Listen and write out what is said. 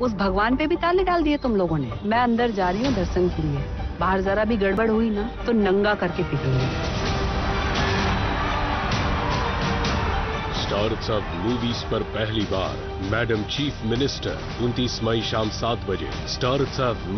उस भगवान पे भी ताले डाल दिए तुम लोगों ने। मैं अंदर जा रही हूँ दर्शन के लिए। बाहर जरा भी गड़बड़ हुई ना तो नंगा करके पिटेंगे स्टार्स ऑफ़ मूवीज़ पर पहली बार मैडम चीफ मिनिस्टर 29 मई शाम सात बजे। Stars of